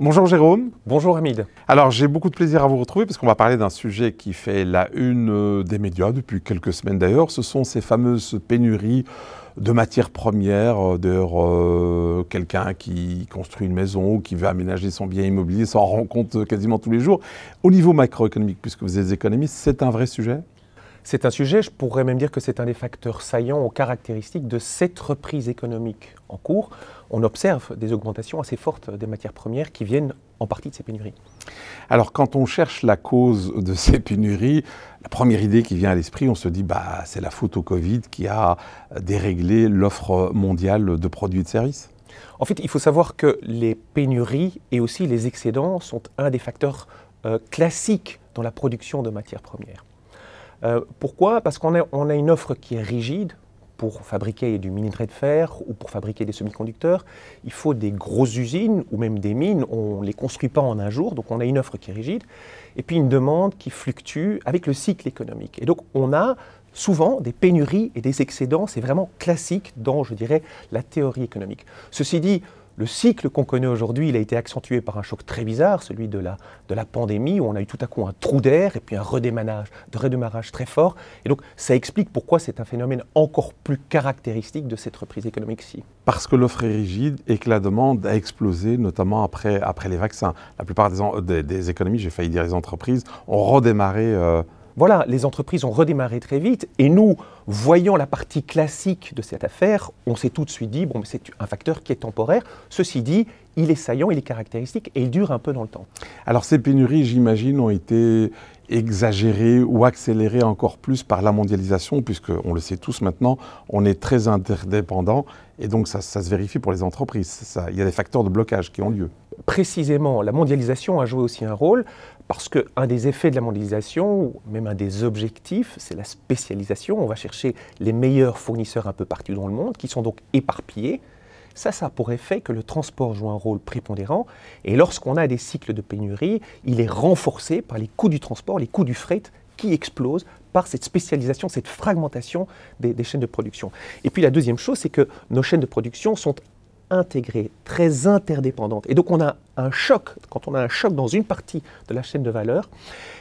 Bonjour Jérôme. Bonjour Hamid. Alors j'ai beaucoup de plaisir à vous retrouver parce qu'on va parler d'un sujet qui fait la une euh, des médias depuis quelques semaines d'ailleurs. Ce sont ces fameuses pénuries de matières premières. Euh, d'ailleurs, euh, quelqu'un qui construit une maison ou qui veut aménager son bien immobilier s'en rend compte quasiment tous les jours. Au niveau macroéconomique, puisque vous êtes économiste, c'est un vrai sujet? C'est un sujet, je pourrais même dire que c'est un des facteurs saillants ou caractéristiques de cette reprise économique en cours. On observe des augmentations assez fortes des matières premières qui viennent en partie de ces pénuries. Alors quand on cherche la cause de ces pénuries, la première idée qui vient à l'esprit, on se dit bah c'est la faute au Covid qui a déréglé l'offre mondiale de produits et de services. En fait, il faut savoir que les pénuries et aussi les excédents sont un des facteurs euh, classiques dans la production de matières premières. Euh, pourquoi? Parce qu'on a, une offre qui est rigide. Pour fabriquer du minerai de fer ou pour fabriquer des semi-conducteurs, il faut des grosses usines ou même des mines. On ne les construit pas en un jour, donc on a une offre qui est rigide. Et puis une demande qui fluctue avec le cycle économique. Et donc on a souvent des pénuries et des excédents. C'est vraiment classique dans, je dirais, la théorie économique. Ceci dit, le cycle qu'on connaît aujourd'hui, il a été accentué par un choc très bizarre, celui de la, de la pandémie, où on a eu tout à coup un trou d'air et puis un redémarrage, redémarrage très fort. Et donc, ça explique pourquoi c'est un phénomène encore plus caractéristique de cette reprise économique-ci. Parce que l'offre est rigide et que la demande a explosé, notamment après, après les vaccins. La plupart des, des, économies, j'ai failli dire les entreprises, ont redémarré. Euh, voilà, les entreprises ont redémarré très vite et nous, voyant la partie classique de cette affaire, on s'est tout de suite dit, bon, c'est un facteur qui est temporaire. Ceci dit, il est saillant, il est caractéristique et il dure un peu dans le temps. Alors ces pénuries, j'imagine, ont été exagérées ou accélérées encore plus par la mondialisation, puisque on le sait tous maintenant, on est très interdépendants et donc ça, se vérifie pour les entreprises. il y a des facteurs de blocage qui ont lieu. Précisément, la mondialisation a joué aussi un rôle parce qu'un des effets de la mondialisation, ou même un des objectifs, c'est la spécialisation. On va chercher les meilleurs fournisseurs un peu partout dans le monde, qui sont donc éparpillés. Ça, ça a pour effet que le transport joue un rôle prépondérant. Et lorsqu'on a des cycles de pénurie, il est renforcé par les coûts du transport, les coûts du fret qui explosent par cette spécialisation, cette fragmentation des, des chaînes de production. Et puis la deuxième chose, c'est que nos chaînes de production sont intégrées, très interdépendantes. Et donc on a un choc, quand on a un choc dans une partie de la chaîne de valeur,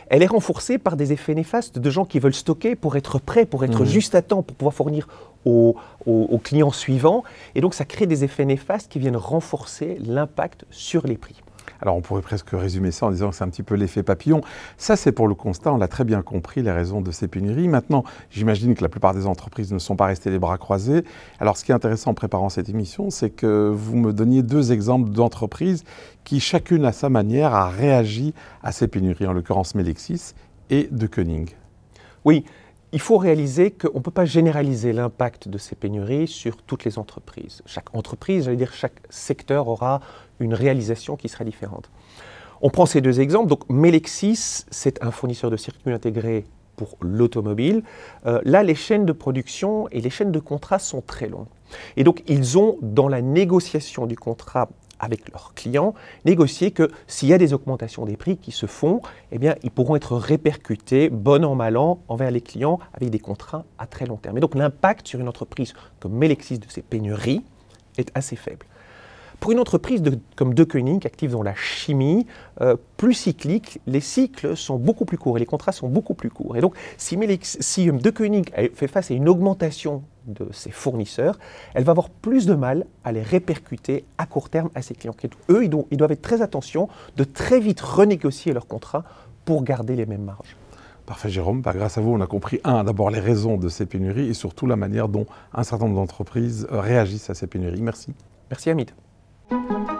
elle est renforcée par des effets néfastes de gens qui veulent stocker pour être prêts, pour être mmh. juste à temps, pour pouvoir fournir aux, aux, clients suivants. Et donc ça crée des effets néfastes qui viennent renforcer l'impact sur les prix. Alors on pourrait presque résumer ça en disant que c'est un petit peu l'effet papillon. Ça c'est pour le constat, on l'a très bien compris, les raisons de ces pénuries. Maintenant, j'imagine que la plupart des entreprises ne sont pas restées les bras croisés. Alors ce qui est intéressant en préparant cette émission, c'est que vous me donniez deux exemples d'entreprises qui chacune à sa manière a réagi à ces pénuries, en l'occurrence Melexis et De Koenig. Oui, il faut réaliser qu'on ne peut pas généraliser l'impact de ces pénuries sur toutes les entreprises. Chaque entreprise, j'allais dire chaque secteur aura une réalisation qui sera différente. On prend ces deux exemples. Donc Melexis, c'est un fournisseur de circuits intégrés pour l'automobile. Euh, là, les chaînes de production et les chaînes de contrat sont très longues. Et donc, ils ont, dans la négociation du contrat avec leurs clients, négocier que s'il y a des augmentations des prix qui se font, eh bien, ils pourront être répercutés, bon an, mal an, envers les clients avec des contrats à très long terme. Et donc l'impact sur une entreprise comme Melexis de ces pénuries est assez faible. Pour une entreprise comme De Koenig, active dans la chimie, euh, plus cyclique, les cycles sont beaucoup plus courts et les contrats sont beaucoup plus courts. Et donc, si, si De Koenig fait face à une augmentation de ses fournisseurs, elle va avoir plus de mal à les répercuter à court terme à ses clients. Eux, ils doivent, être très attention de très vite renégocier leurs contrats pour garder les mêmes marges. Parfait Jérôme, bah, grâce à vous on a compris, un, d'abord les raisons de ces pénuries et surtout la manière dont un certain nombre d'entreprises réagissent à ces pénuries. Merci. Merci Hamid. Thank you.